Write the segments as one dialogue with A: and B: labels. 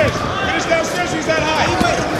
A: downstairs. Finish downstairs, he's that high.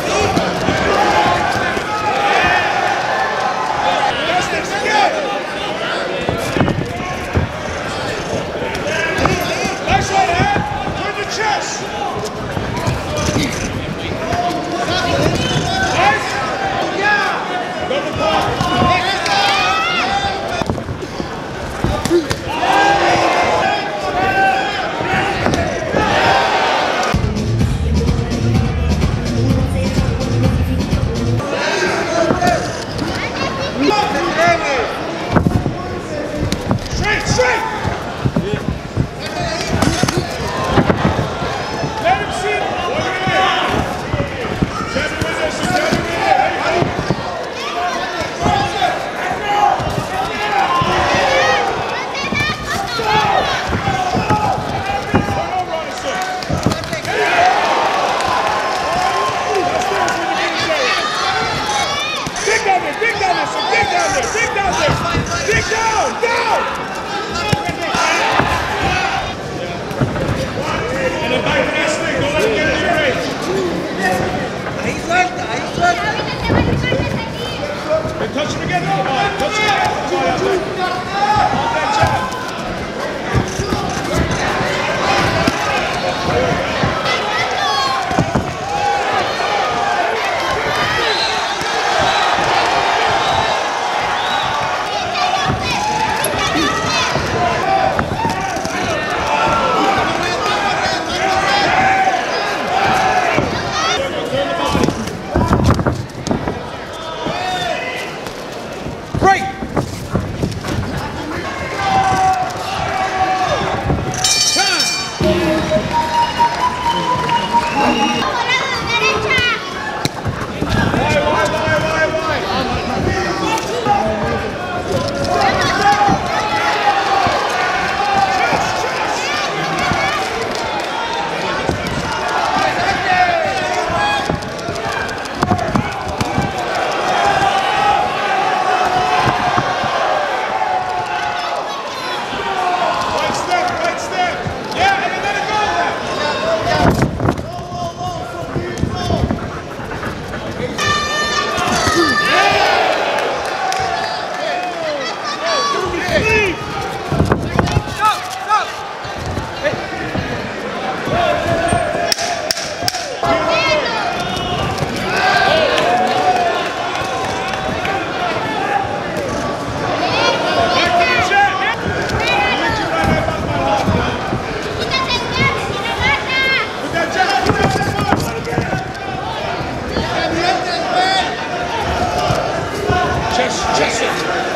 A: down!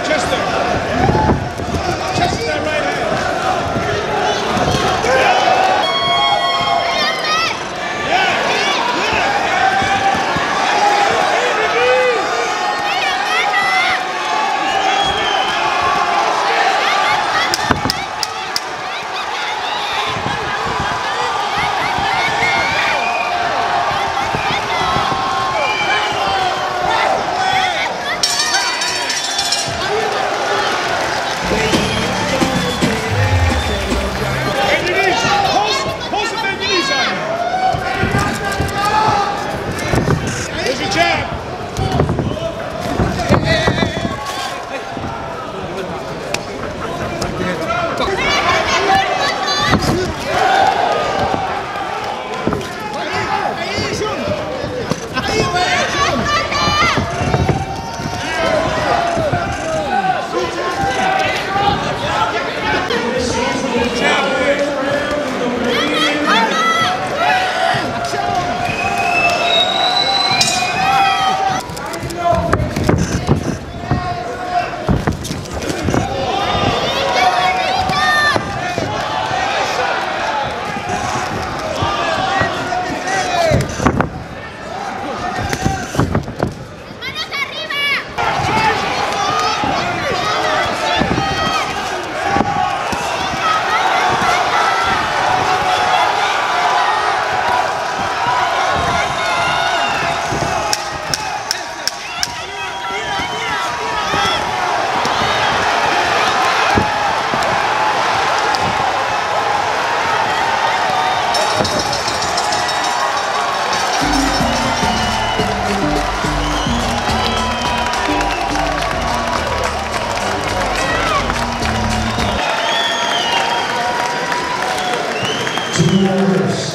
A: Chester.
B: Universe.